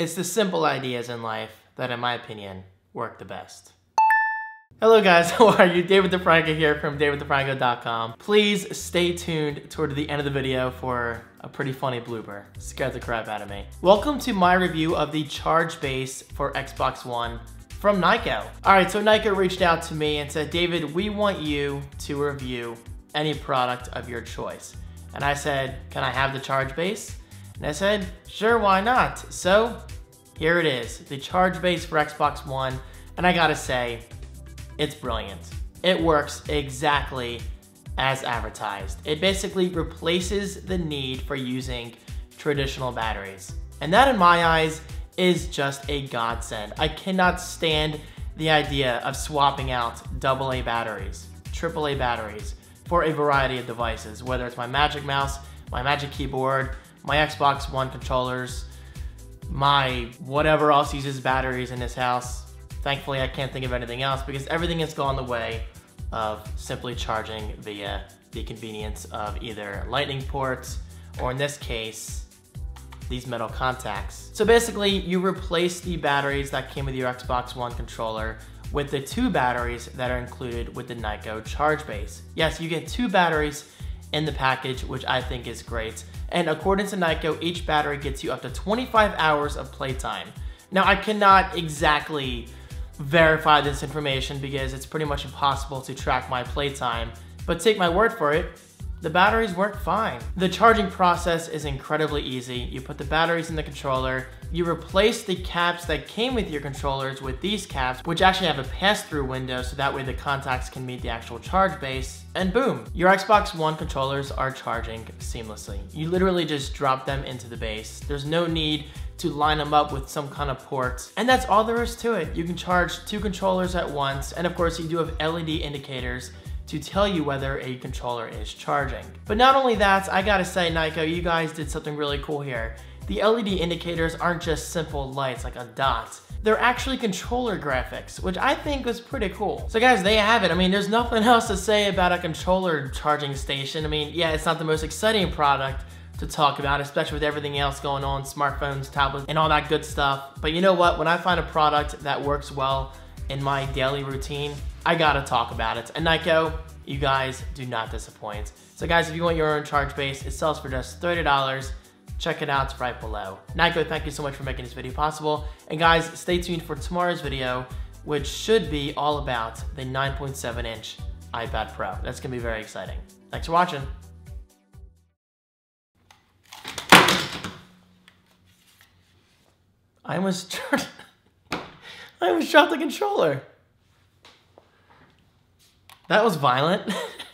It's the simple ideas in life that, in my opinion, work the best. Hello guys, how are you? David Di Franco here from daviddifranco.com. Please stay tuned toward the end of the video for a pretty funny blooper. Scared the crap out of me. Welcome to my review of the charge base for Xbox One from Nyko. All right, so Nyko reached out to me and said, David, we want you to review any product of your choice. And I said, can I have the charge base? And I said, sure, why not? So here it is, the charge base for Xbox One. And I gotta say, it's brilliant. It works exactly as advertised. It basically replaces the need for using traditional batteries. And that in my eyes is just a godsend. I cannot stand the idea of swapping out AA batteries, AAA batteries for a variety of devices, whether it's my Magic Mouse, my Magic Keyboard, my Xbox One controllers, my whatever else uses batteries in this house. Thankfully, I can't think of anything else because everything has gone the way of simply charging via the convenience of either lightning ports or in this case, these metal contacts. So basically, you replace the batteries that came with your Xbox One controller with the two batteries that are included with the Nyko charge base. Yes, you get two batteries in the package, which I think is great. And according to Nyko, each battery gets you up to 25 hours of playtime. Now, I cannot exactly verify this information because it's pretty much impossible to track my playtime, but take my word for it, the batteries work fine. The charging process is incredibly easy. You put the batteries in the controller, you replace the caps that came with your controllers with these caps, which actually have a pass-through window so that way the contacts can meet the actual charge base, and boom, your Xbox One controllers are charging seamlessly. You literally just drop them into the base. There's no need to line them up with some kind of port. And that's all there is to it. You can charge two controllers at once, and of course you do have LED indicators to tell you whether a controller is charging. But not only that, I gotta say, Nyko, you guys did something really cool here. The LED indicators aren't just simple lights like a dot. They're actually controller graphics, which I think was pretty cool. So guys, there you have it. I mean, there's nothing else to say about a controller charging station. I mean, yeah, it's not the most exciting product, to talk about, especially with everything else going on, smartphones, tablets, and all that good stuff. But you know what? When I find a product that works well in my daily routine, I gotta talk about it. And Nyko, you guys do not disappoint. So guys, if you want your own charge base, it sells for just $30. Check it out, it's right below. Nyko, thank you so much for making this video possible. And guys, stay tuned for tomorrow's video, which should be all about the 9.7 inch iPad Pro. That's gonna be very exciting. Thanks for watching. I almost I almost dropped the controller. That was violent.